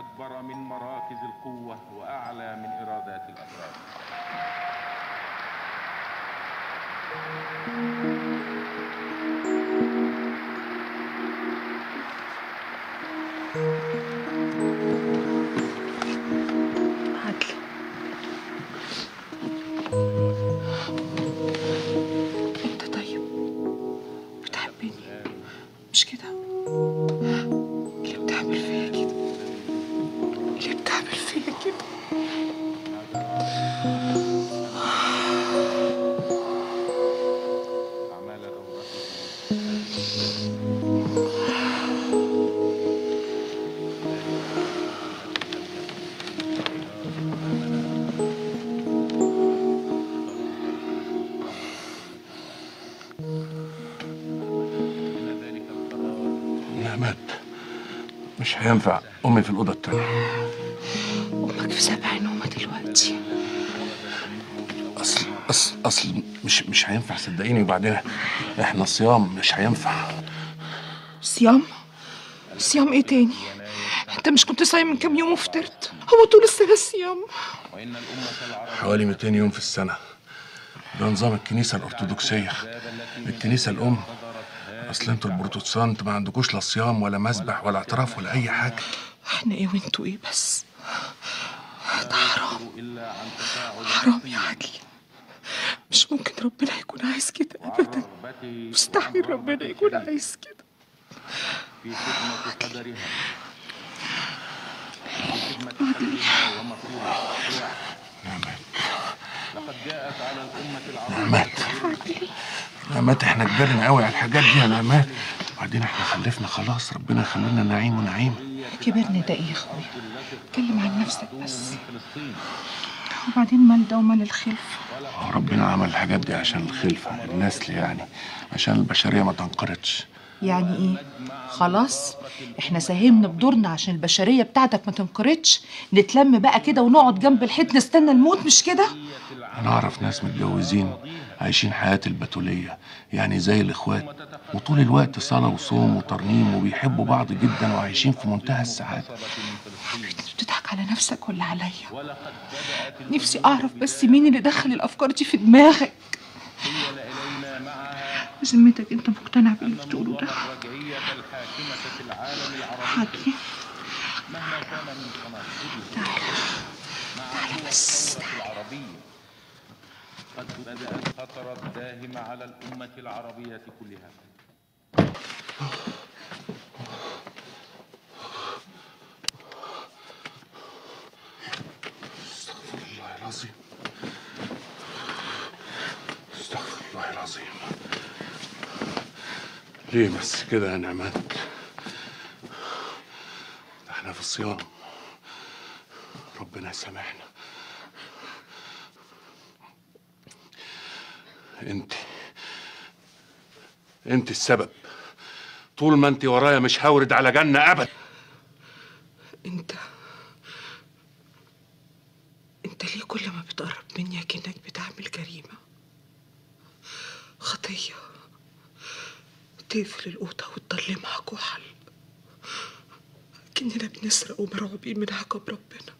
أكبر من مراكز القوة وأعلى من إرادات الأفراد. عدلي نعمات مش هينفع أمي في الأوضة التانية. أمك في سبع نومة دلوقتي. أصل أصل أصل مش مش هينفع صدقيني. وبعدين إحنا صيام مش هينفع. صيام؟ صيام إيه تاني؟ أنت مش كنت صايم من كام يوم وفطرت؟ هو طول السنة صيام. حوالي 200 يوم في السنة. ده نظام الكنيسة الأرثوذكسية. الكنيسة الأم اصل أنتوا البروتستانت ما عندكوش لا صيام ولا مسبح ولا اعتراف ولا أي حاجة. إحنا إيه وانتوا إيه بس؟ ده حرام. حرام يا عدلي مش ممكن ربنا يكون عايز كده ابدا. مستحيل ربنا يكون عايز كده. في خدمة قدرها لقد جاءت على الأمة العربية نعمات نعمات إحنا كبرنا قوي على الحاجات دي يا نعمات وبعدين إحنا خلفنا خلاص ربنا يخلينا نعيم ونعيم. كبرنا ده إيه يا أخويا؟ اتكلم عن نفسك بس. وبعدين مال ده ومال الخلف. هو ربنا عمل الحاجات دي عشان الخلفة النسل يعني؟ عشان البشرية ما تنقرضش. يعني إيه؟ خلاص إحنا ساهمنا بدورنا عشان البشرية بتاعتك ما تنقرضش. نتلم بقى كده ونقعد جنب الحيط نستنى الموت مش كده؟ أنا أعرف ناس متجوزين عايشين حياة البتولية يعني زي الإخوات وطول الوقت صلاة وصوم وترنيم وبيحبوا بعض جدا وعايشين في منتهى السعادة. بتضحك على نفسك ولا عليا؟ نفسي أعرف بس مين اللي دخل الأفكار دي في دماغك. بذمتك أنت مقتنع باللي بتقوله ده؟ تناقضه تعالى تعالى بس العربية قد بدأت خطر الداهم على الأمة العربية كلها. استغفر الله العظيم. استغفر الله العظيم. ليه بس كده يا نعمات إحنا في الصيام ربنا يسامحنا. انت. انت السبب. طول ما انت ورايا مش هورد على جنة ابدا انت. انت ليه كل ما بتقرب مني كأنك بتعمل جريمة؟ خطية. تقفل الأوضة وتضلمها كحل كأننا بنسرق ومرعوبين من عقاب ربنا.